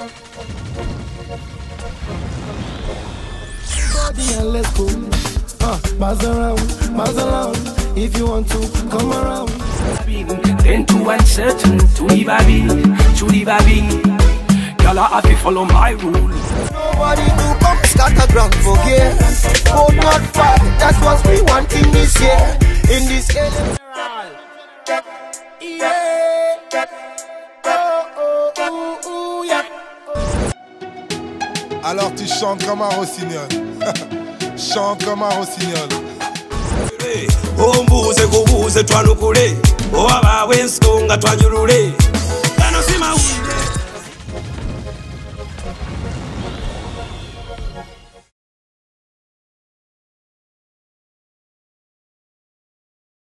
Body and let's go. Uh, buzz around, buzz around. If you want to, come around. Then to uncertain, to the baby, to the baby. Girl, I have to follow my rule. Nobody do come scatter ground for gear. Oh, not far. That's what we want in this year. In this alien. Alors tu chantes comme un rossignol. Chante comme un rossignol. ombuuze kubuuze twanukule oba baawe ensiko nga twanyulule gano si mawulire